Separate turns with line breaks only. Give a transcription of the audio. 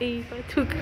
if I took